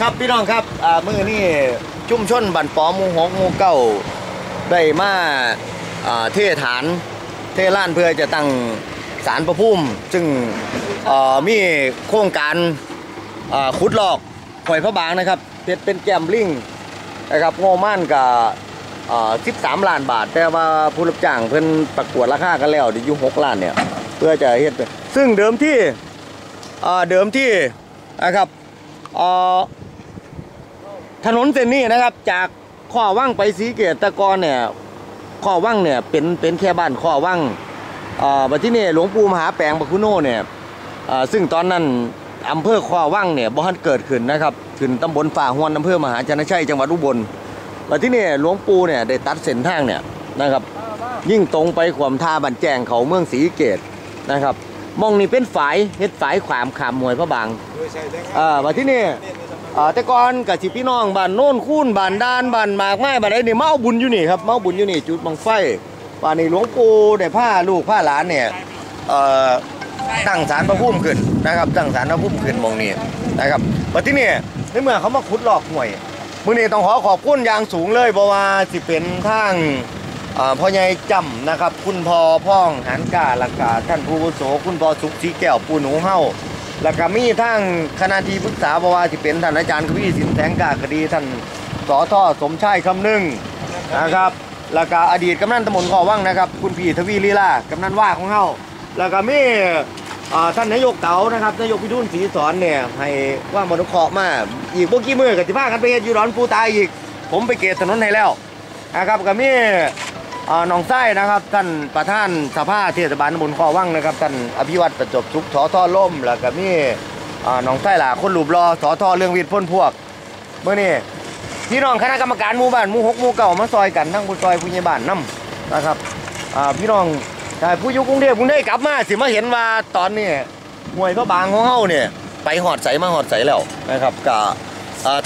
ครับพี่น้องครับอ่ามือนี่ชุมชนบันปอมูหกหมูเก้าได้มาอ่าเทฐานเทล้านเพื่อจะตั้งสารประพุ่มซึ่งอ่ามีโครงการอ่าขุดลอกหอยพระบางนะครับเป็นเป็นแกมลิงนะครับงบม่านกับอ่า13ล้านบาท แต่ว่าผู้รับจ้างเพิ่นประกวดราคากันแล้วเดี๋ยวอยู่6ล้านเนี่ยเพื่อจะเฮ็ดซึ่งเดิมที่อ่าเดิมที่นะครับอ่อ ถนนเส้นนี้นะครับ จากข้อว่างไปสีเกตตะกอนเนี่ยข้อว่างเนี่ยเป็นเป็นแค่บ้านข้อว่างเอ่อบัดที่นี่หลวงปู่มหาแปลงบักคุโนเนี่ยเอ่อซึ่งตอนนั้นอำเภอข้อว่างเนี่ยบ่ทันเกิดขึ้นนะครับขึ้นตำบลฝ่าหวนอำเภอมหาชนชัยจังหวัดอุบลบัดที่นี่หลวงปู่เนี่ยได้ตัดเส้นทางเนี่ยนะครับ ยิ่งตรงไปขวามท่าบันแจงเขาเมืองศรีเกตนะครับมองนี่เป็นฝายเฮ็ดฝายขวามขามมวยพระบางอ่ามาที่นี่ แต่ก่อนกับสิพี่น้องบ้านโน่นคูนบ้านด้านบ้านมากไม้บ้านไดนี่มาเอาบุญอยู่นี่ครับมาเอาบุญอยู่นี่จุดบังไฟบ้านนี้หลวงปู่ได้ผ้าลูกผ้าหลานเนี่ยเอ่อตั้งศาลพระพุ่มขึ้นนะครับ ตั้งศาลพระพุ่มขึ้นมองนี้นะครับมาที่นี่ในเมื่อเขามาขุดหลอกหวยมื้อนี้ต้องขอขอบคุณอย่างสูงเลยเพราะว่าสิเป็นทางอ่าพ่อใหญ่จำนะครับ คุณพ่อพ่องหันกาลักกาท่านผู้อาวุโสคุณพ่อสุขสีแก้วปูหนูเฮ้า แล้วก็มีทั้งคณะที่ปรึกษาบว่าที่เป็นท่านอาจารย์กวีสินแสงกากดีท่านสอท่อสมชายคำนึงนะครับแล้วก็อดีตกำนันตำบลขอว่างนะครับ คุณพี่ทวีลีลากำนันว่าของเฮาแล้วก็มีอ่าท่านนายกเต๋านะครับนายกพิทูลศรีสอนเนี่ยให้ว่ามนุเคราะห์มาอีกพวกกี้มือกับที่พากันไปเฮ็ดยูร้อนปูตายอีก ผมไปเกตถนนให้แล้วนะครับก็มีอ่า หนองไส้นะครับท่านประธานสภาเทศบาลตำบลคอวังนะครับท่านอภิวัตรประจบสุขสอท่อล่มแล้วก็มีอ่าหนองไส้หลาคนหลูบรอสอท่อเรื่องวิทย์พ่นพวกเมื่อนี้พี่น้องคณะกรรมการหมู่บ้านหมู่หกหมู่เก่ามาซอยกันทั้งผู้ซอยผู้ใหญ่บ้านนํนะครับอ่าพี่น้องถ้าผู้อยู่กรุงเทพกรุงเทพกลับมาสิมาเห็นว่าตอนนี้ห่วยพระบางของเฮาเนี่ยไปหอดใสมาหอดใสแล้วนะครับกับ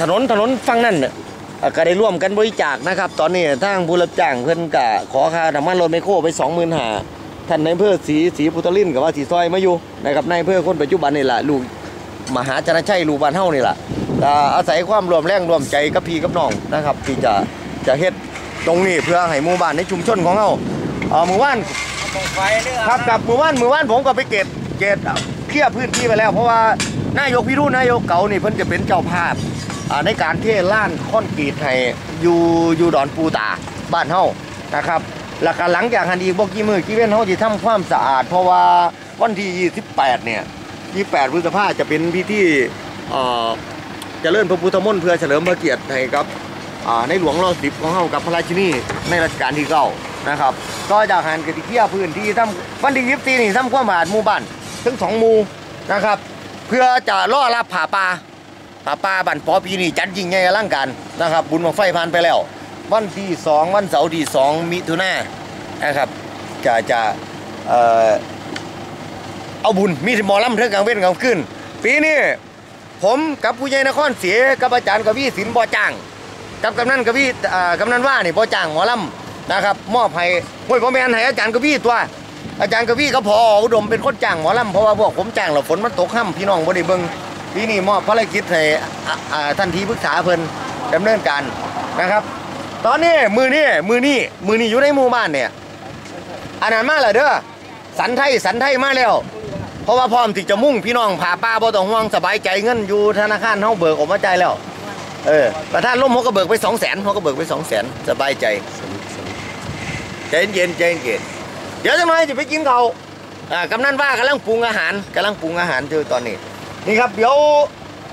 ถนนถนนฝั่งนั้นเนี่ย ก็ได้ร่วมกันบริจาคนะครับ ตอนนี้ทางผู้รับจ้างเพิ่นก็ขอค่าน้ำมันรถไมโครไป25,000ท่านในายอำเภอศรีศรีพุทธลินกับว่าสีซอยมาอยู่นะครับในายอำเภอคนปัจจุบันนี่แหละลูกมหาชนชัยลูกบ้านเฮานี่แหละอาศัยความรวมแรงรวมใจกับพี่กับน้องนะครับที่จะจะเฮ็ดตรงนี้เพื่อให้หมู่บ้านในชุมชนของเฮาเออหมู่บ้านครับกับหมู่บ้านหมู่บ้านผมก็ไปเก็บเก็บเคลียร์พื้นที่ไปแล้ว เพราะว่านายกพิรุณนายกเก่านี่เพิ่นจะเป็นเจ้าภาพ ในการเทล้านคอนกรีตให้อยู่อยู่ดอนปูตาบ้านเฮานะครับแล้วก็หลังจากหันอีกบ่กี่มือกี่เว้นเฮาสิทำความสะอาด เพราะว่าวันที่28เนี่ย28พฤษภาจะเป็นพิธีเอ่อเริญพระพุทธมนต์เพื่อเฉลิมพระเกียรติให้กับอ่าในหลวงรอสิบของเฮากับพระราชินีในรัชกาลที่เก้านะครับก็จากหันกติเกียพื้นที่ทำวันที่ยิบสี่นี่ทำความสะอาดหมู่บ้านถึงสองหมู่นะครับ เพื่อจะล่อรับผ่าป่า ผ่าป่าบันปอปีนี่จัดยิ่งใหญ่อลังการนะครับ บุญบังไฟผ่านไปแล้ว วันที่สองวันเสาร์ที่สองมิถุนายนนะครับ จะจะเอ่อเอาบุญมีหมอลำเรื่องกลางเว้นกลางคืนปีนี้ผมกับผู้ใหญ่นครเสียกับอาจารย์กวีศิลป์บ่อจ้างกับกำนันกวีอ่กำนันว่านี่พ่อจ้างหมอลำนะครับมอบให้ห้วยพ่อแม่นให้อาจารย์กวีตัวอาจารย์กวีก็พออุดมเป็นคนจ้างหมอลำเพราะว่าพวกผมจ้างแล้วฝนมันตกห่ำพี่น้องบ่ได้เบิ่ง ปีนี้มอบภารกิจให้ท่านที่ปรึกษาเพิ่นดำเนินการนะครับ ตอนนี้มือนี้มือนี้มือนี้อยู่ในหมู่บ้านเนี่ยอันนั้นมาแล้วเด้อสันไทยสันไทยมาแล้วเพราะว่าพร้อมที่จะมุ่งพี่น้องผ่าป้าบ่ต้องห่วงสบายใจเงินอยู่ธนาคารเฮาเบิกออกมาจ่ายแล้วเออประธานร่มเขาก็เบิกไปสองแสนเขาก็เบิกไปสองแสนสบายใจใจเย็นใจเย็นเดี๋ยวจังหน่อยจะไปกินเขาอ่ากำนันว่ากำลังปรุงอาหารกำลังปรุงอาหารอยู่ตอนนี้ นี่ครับเดี๋ยว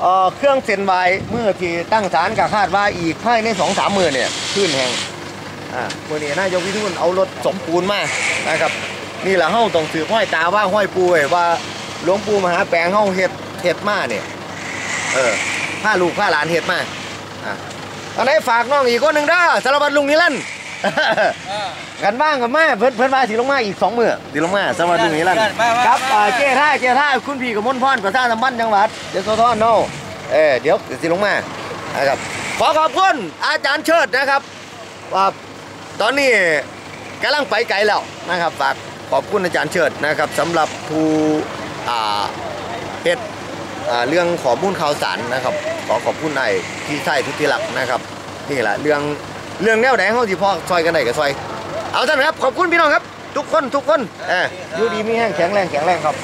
เเครื่องเซ็นไว้เมื่อที่ตั้งศาลก็คาดว่าอีกภายในสองสามมือเนี่ยขึ้นแหงอ่าวันนี้นายกวิทูลเอารถสมปูนมานะครับนี่แหละเฮาต้องสืบห้อยตาว่าห้อยปูไว้ว่าหลวงปู่มหาแปลงเฮาเฮ็ดเฮ็ดมาเนี่ยเออผ้าลูกผ้าหลานเฮ็ดมาอะตอนนี้ฝากน้องอีกคนหนึ่งด้อสารวัตรลุงนิรันดร์ กันบ้างกับแม่เพิ่นเพิ่นมาสิลงมาอีกสองมื้อสิลงมาสารวัตรลุงนิรันดร์ครับอ่าเจ้ท่าเจ้ท่าคุณพี่กับมนต์พรประธานสมบัติจังหวัดเดี๋ยวโซทอนเนาะเออเดี๋ยวสิลงมานะครับขอขอบคุณอาจารย์เชิดนะครับว่าตอนนี้กำลังไปไกลแล้วนะครับฝากขอบคุณอาจารย์เชิดนะครับสำหรับผู้อ่าเฮ็ดอ่าเรื่องข้อมูลข่าวสารนะครับ ขอขอบคุณไอ้ที่ใส่ทุกที่หลักนะครับนี่แหละเรื่อง เรื่องแนวไหนเขาที่พ่อซอยกันไหนก็ซอย เอาท่านครับ ขอบคุณพี่น้องครับ ทุกคนทุกคนเอออยู่ดีมีแห้งแข็งแรงแข็งแรงครับ